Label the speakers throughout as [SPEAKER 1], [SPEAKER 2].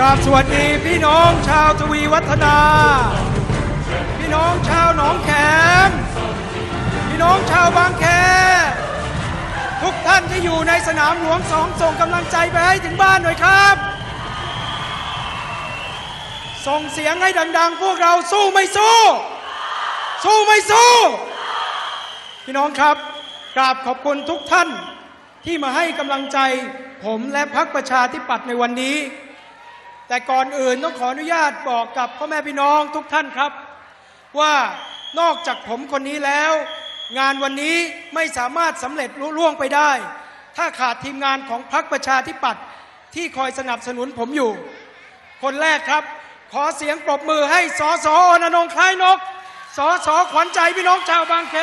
[SPEAKER 1] กลาบสวัสดีพี่น้องชาวทวีวัฒนา พี่น้องชาวหนองแขมพี่น้องชาวบางแค ทุกท่านที่อยู่ในสนามหลวงสองส่งกำลังใจไปให้ถึงบ้านหน่อยครับ ส่งเสียงให้ดัง ๆ พวกเราสู้ไม่สู้ สู้ไม่สู้ พี่น้องครับกราบขอบคุณทุกท่านที่มาให้กำลังใจผมและพรรคประชาธิปัตย์ในวันนี้ แต่ก่อนอื่นต้องขออนุญาตบอกกับพ่อแม่พี่น้องทุกท่านครับ ว่านอกจากผมคนนี้แล้ว งานวันนี้ไม่สามารถสำเร็จลุล่วงไปได้ ถ้าขาดทีมงานของพรรคประชาธิปัตย์ที่คอยสนับสนุนผมอยู่ คนแรกครับ ขอเสียงปรบมือให้สอสออนนงค์คล้ายนกสอสอขวัญใจพี่น้องชาวบางแค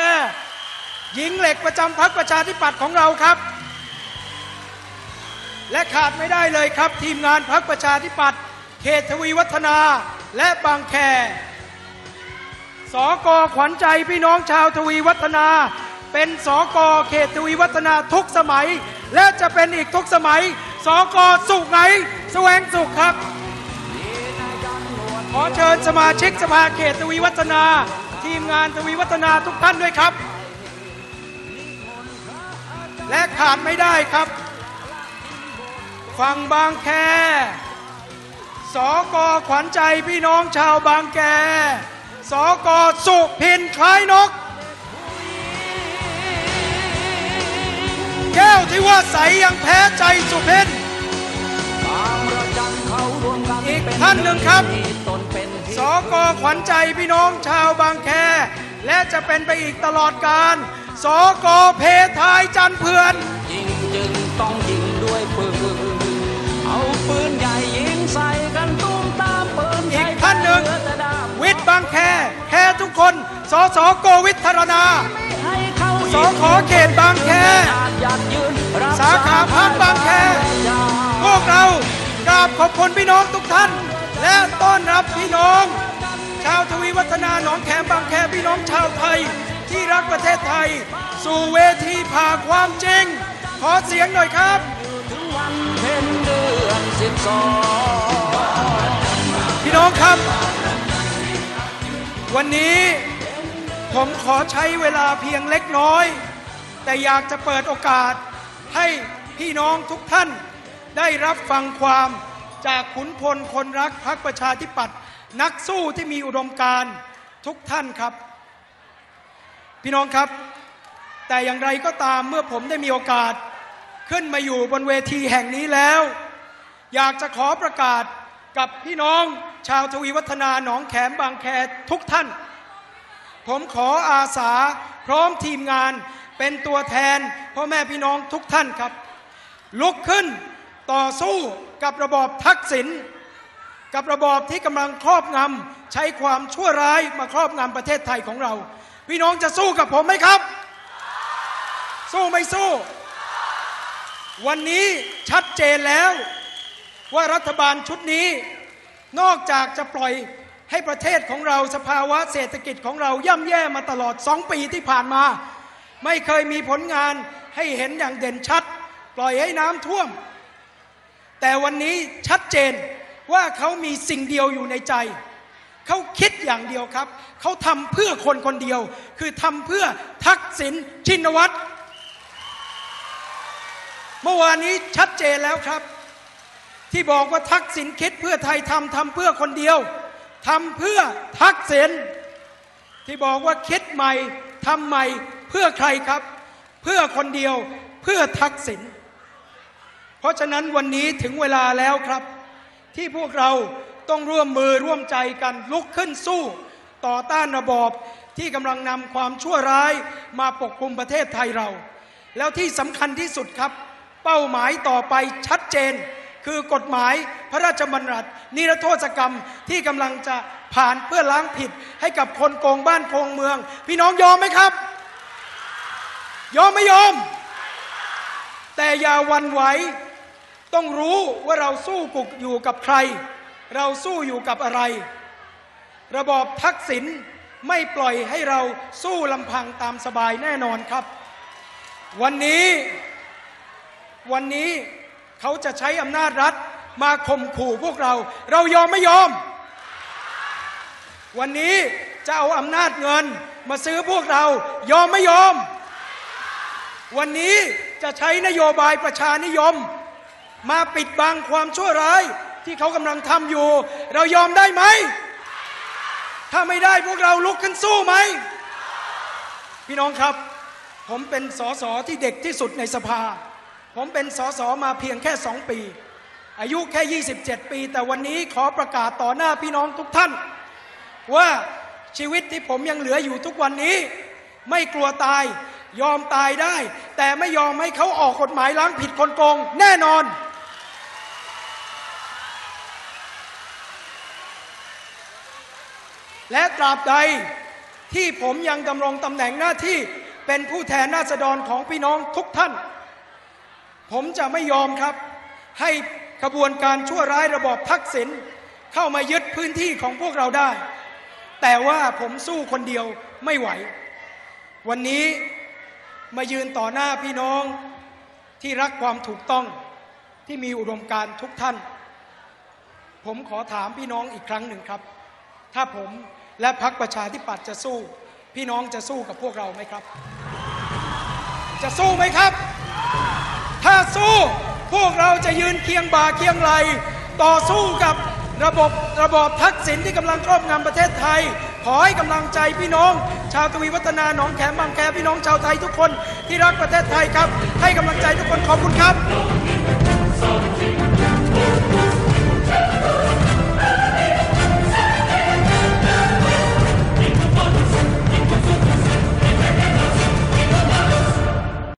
[SPEAKER 1] หญิงเหล็กประจำพรรคประชาธิปัตย์ของเราครับ และขาดไม่ได้เลยครับ ทีมงานพรรคประชาธิปัตย์เขตทวีวัฒนาและบางแคสกอขวัญใจพี่น้องชาวทวีวัฒนา เป็นสกอเขตทวีวัฒนาทุกสมัย และจะเป็นอีกทุกสมัยสกอสุขไหนแสวงสุขครับ ขอเชิญสมาชิกสภาเขตทวีวัฒนา ทีมงานทวีวัฒนาทุกท่านด้วยครับ และขาดไม่ได้ครับ ฝั่งบางแค สกขวัญใจพี่น้องชาวบางแค สกสุพินคล้ายนก แก้วที่ว่าใสยังแพ้ใจสุพินอีกท่านหนึ่งครับ สกขวัญใจพี่น้องชาวบางแค และจะเป็นไปอีกตลอดการ สกเพทายจันเพื่อน
[SPEAKER 2] ยิงจึงต้อง แค
[SPEAKER 1] แคทุกคน สสโกวิทธรณา
[SPEAKER 2] ให้เขา
[SPEAKER 1] สขเขตบางแค
[SPEAKER 2] รักษ
[SPEAKER 1] สาขาพรรคบางแค พวกเรากราบขอบคุณพี่น้องทุกท่าน และต้อนรับพี่น้อง ชาวทวีวัฒนาหนองแขมบางแคพี่น้องชาวไทยที่รักประเทศไทย สู่เวทีผ่าความจริง ขอเสียงหน่อยครับ
[SPEAKER 2] ถึงวันเพ็ญเดือนสิบสอง
[SPEAKER 1] วันนี้ผมขอใช้เวลาเพียงเล็กน้อย แต่อยากจะเปิดโอกาสให้พี่น้องทุกท่าน ได้รับฟังความจากขุนพลคนรักพรรคประชาธิปัตย์นักสู้ที่มีอุดมการทุกท่านครับ พี่น้องครับ แต่อย่างไรก็ตามเมื่อผมได้มีโอกาส ขึ้นมาอยู่บนเวทีแห่งนี้แล้ว อยากจะขอประกาศ กับพี่น้องชาวทวีวัฒนาหนองแขมบางแคทุกท่าน ผมขออาสาพร้อมทีมงานเป็นตัวแทนพ่อแม่พี่น้องทุกท่านครับ ลุกขึ้นต่อสู้กับระบอบทักษิณกับระบอบที่กำลังครอบงำใช้ความชั่วร้ายมาครอบงำประเทศไทยของเรา พี่น้องจะสู้กับผมไหมครับ สู้ไม่สู้ วันนี้ชัดเจนแล้ว ว่ารัฐบาลชุดนี้ นอกจากจะปล่อยให้ประเทศของเราสภาวะเศรษฐกิจของเราย่ำแย่มาตลอดสองปีที่ผ่านมา ไม่เคยมีผลงานให้เห็นอย่างเด่นชัด ปล่อยให้น้ำท่วม แต่วันนี้ชัดเจนว่าเขามีสิ่งเดียวอยู่ในใจ เขาคิดอย่างเดียวครับ เขาทำเพื่อคนคนเดียว คือทำเพื่อทักษิณชินวัตรเมื่อวานนี้ชัดเจนแล้วครับ ที่บอกว่าทักษิณคิดเพื่อไทยทำทำเพื่อคนเดียวทำเพื่อทักษิณที่บอกว่าคิดใหม่ทำใหม่เพื่อใครครับ เพื่อคนเดียวเพื่อทักษิณเพราะฉะนั้นวันนี้ถึงเวลาแล้วครับ ที่พวกเราต้องร่วมมือร่วมใจกันลุกขึ้นสู้ ต่อต้านระบอบที่กำลังนำความชั่วร้ายมาปกคลุมประเทศไทยเรา แล้วที่สำคัญที่สุดครับ เป้าหมายต่อไปชัดเจน คือกฎหมายพระราชบัญญัติ นิรโทษกรรมที่กำลังจะผ่านเพื่อล้างผิดให้กับคนโกงบ้านโกงเมือง พี่น้องยอมไหมครับ ยอมไม่ยอม แต่อย่าวันไหวต้องรู้ว่าเราสู้กุกอยู่กับใคร เราสู้อยู่กับอะไร ระบอบทักษิณไม่ปล่อยให้เราสู้ลำพังตามสบายแน่นอนครับ วันนี้วันนี้ เขาจะใช้อำนาจรัฐมาข่มขู่พวกเรา เรายอมไม่ยอม วันนี้จะเอาอำนาจเงินมาซื้อพวกเรา ยอมไม่ยอม วันนี้จะใช้นโยบายประชานิยม มาปิดบังความชั่วร้ายที่เขากำลังทำอยู่ เรายอมได้ไหม ถ้าไม่ได้พวกเราลุกขึ้นสู้ไหม พี่น้องครับ ผมเป็นสสที่เด็กที่สุดในสภา ผมเป็นสสมาเพียงแค่สองปี อายุแค่ 27 ปี แต่วันนี้ขอประกาศต่อหน้าพี่น้องทุกท่าน ว่าชีวิตที่ผมยังเหลืออยู่ทุกวันนี้ ไม่กลัวตายยอมตายได้ แต่ไม่ยอมให้เขาออกกฎหมายล้างผิดคนโกง แน่นอน และตราบใดที่ผมยังดำรงตำแหน่งหน้าที่เป็นผู้แทนราษฎรของพี่น้องทุกท่าน ผมจะไม่ยอมครับ ให้ขบวนการชั่วร้ายระบอบทักษิณเข้ามายึดพื้นที่ของพวกเราได้ แต่ว่าผมสู้คนเดียวไม่ไหว วันนี้มายืนต่อหน้าพี่น้องที่รักความถูกต้องที่มีอุดมการทุกท่าน ผมขอถามพี่น้องอีกครั้งหนึ่งครับ ถ้าผมและพรรคประชาธิปัตย์จะสู้ พี่น้องจะสู้กับพวกเราไหมครับ จะสู้ไหมครับ สู้ พวกเราจะยืนเคียงบ่าเคียงไหล ต่อสู้กับระบบระบอบทักษิณที่กำลังครอบงำประเทศไทย ขอให้กำลังใจพี่น้อง ชาวทวีวัฒนาหนองแขมบางแคพี่น้องชาวไทยทุกคนที่รักประเทศไทยครับ ให้กำลังใจทุกคนขอบคุณครับ